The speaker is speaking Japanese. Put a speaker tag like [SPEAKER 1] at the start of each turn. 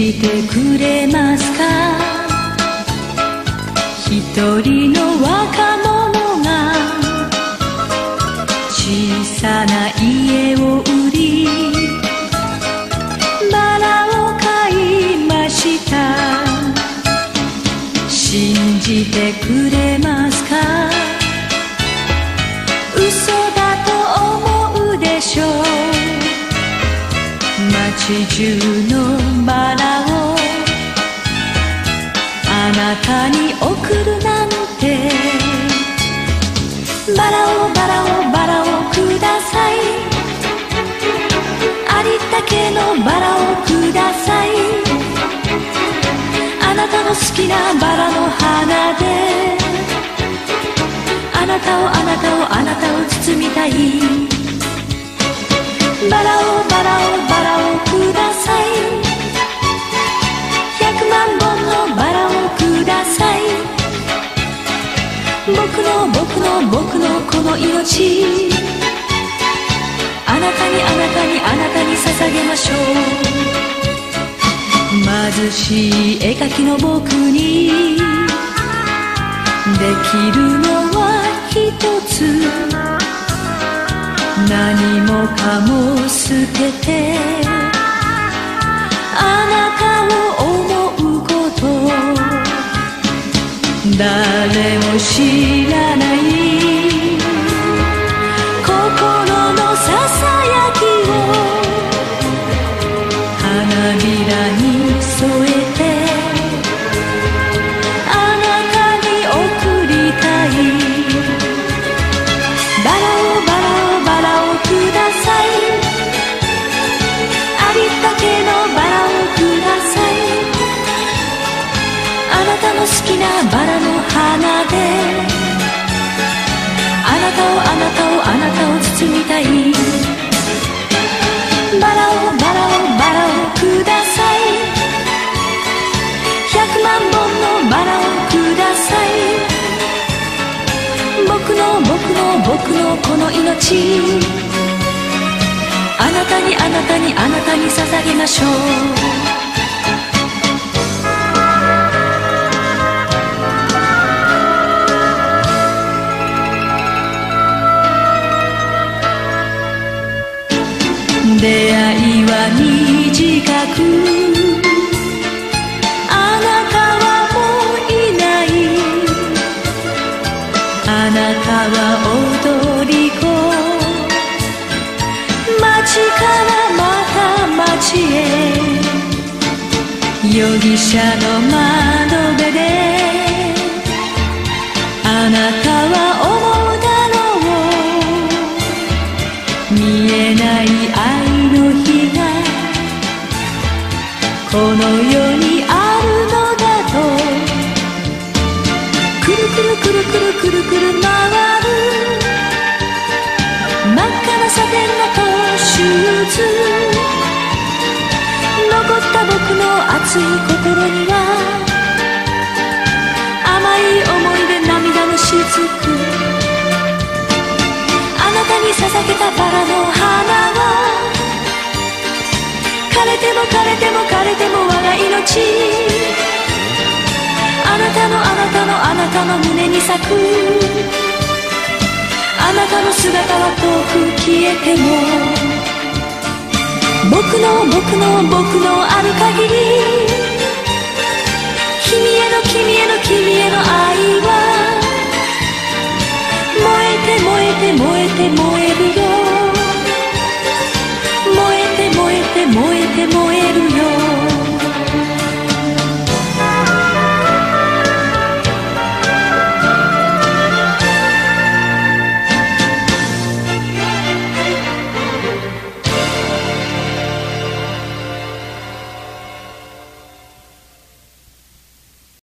[SPEAKER 1] てくれますか？一人の若者が小さな家を売りバラを買いました。信じてくれますか？嘘だと思うでしょう。街中のたに送るなんて。バラをバラをバラをください。ありったけのバラをください。あなたの好きなバラの花で。あなたをあなたをあなたを包みたい。あなたにあなたにあなたに捧げましょう。貧しい絵描きの僕に。できるのは一つ。何もかも捨てて。あなたを思うこと。誰も知らない。添えてあなたに贈りたいバラをバラをバラをくださいありったけのバラをくださいあなたの好きなバラの花であなたをあなたをあなたを包みたい。僕のこの命。あなたにあなたにあなたに捧げましょう。出会いは短く。た街へ。容疑者の窓辺であなたは思うだろう。見えない愛の日がこの世にあるのだとくるくるくるくるくるくる回る真っ赤なサテンのトーシューズ熱い心には甘い思い出涙のしずくあなたに捧げたバラの花は枯れても枯れても枯れても我が命あなたのあなたのあなたの胸に咲く。あなたの姿は遠く消えても。僕の僕の僕のある限り。君への君への君への愛は。燃えて燃えて燃えて燃えて